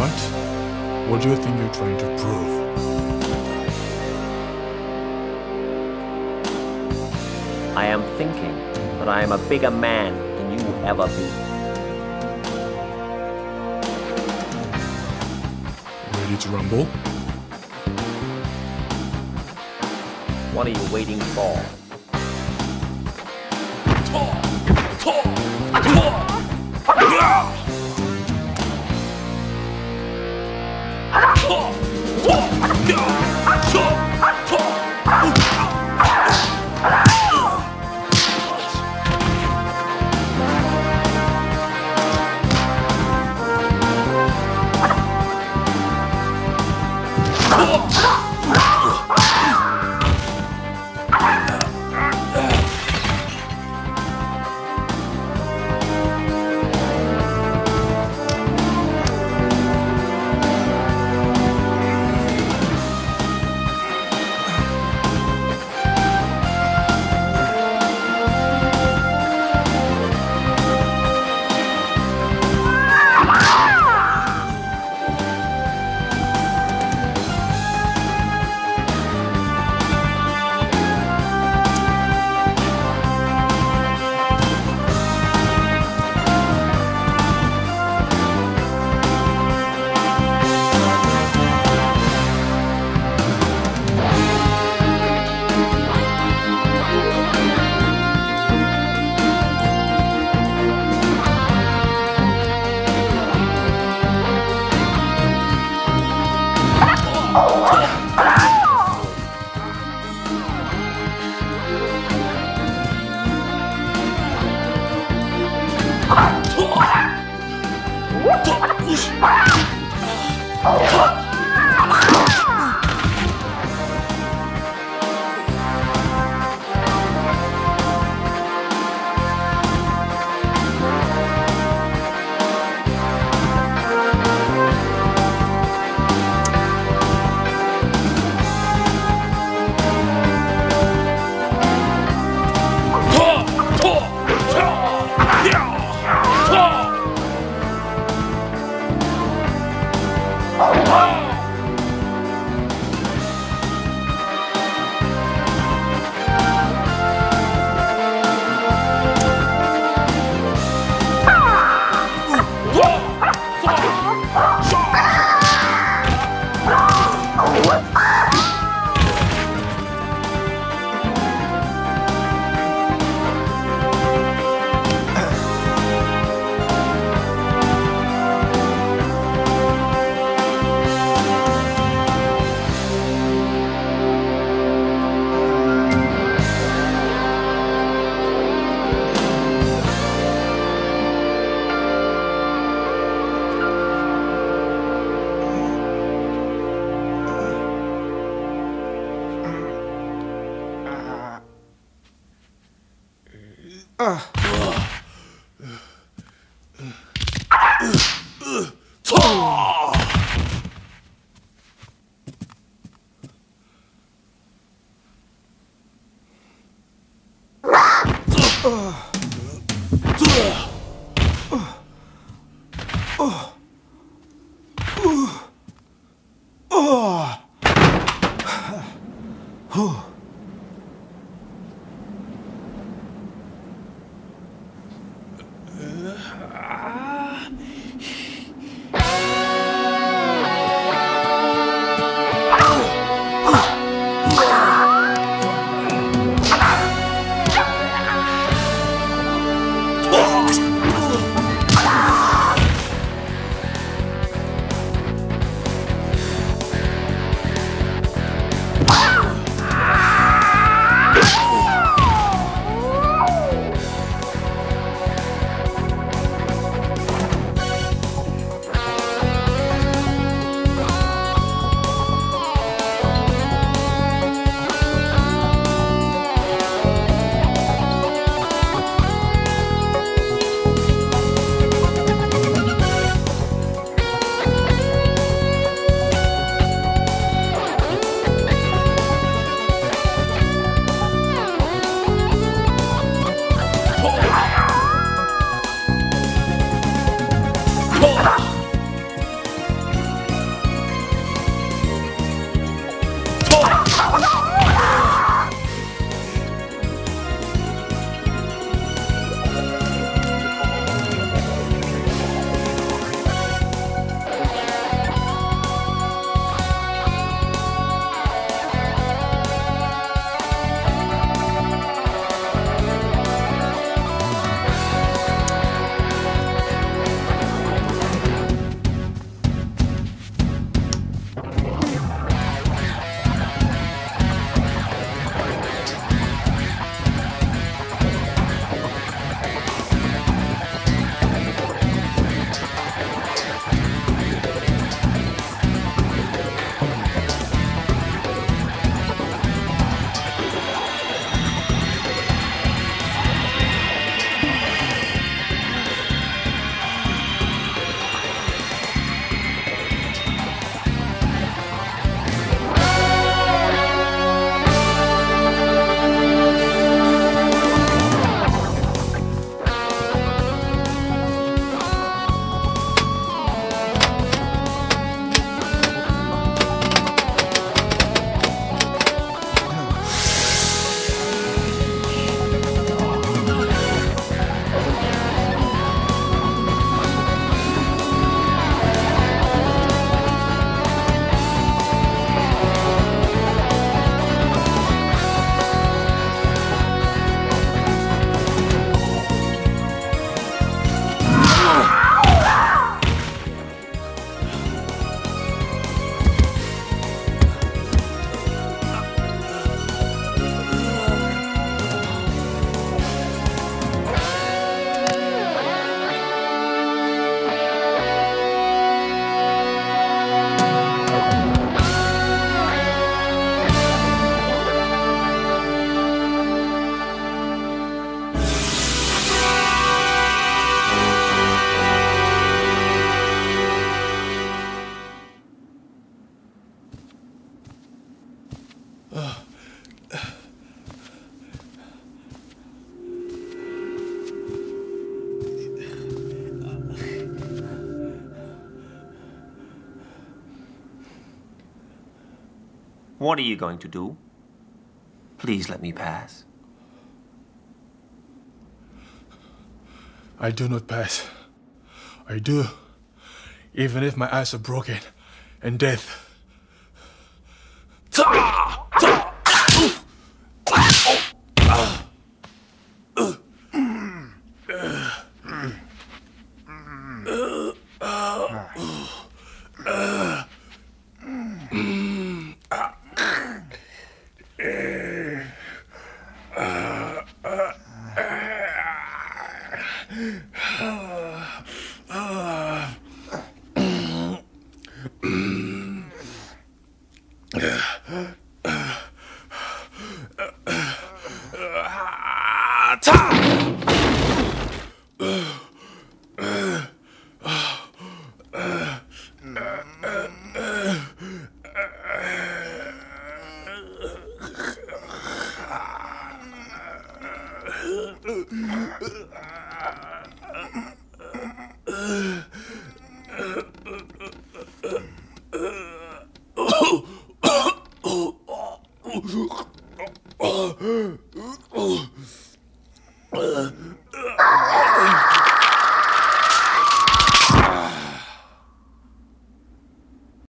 Right? What do you think you're trying to prove? I am thinking that I am a bigger man than you will ever be. Ready to rumble? What are you waiting for? 不是。啊啊啊 후. What are you going to do? Please let me pass. I do not pass. I do. Even if my eyes are broken and death. Ugh.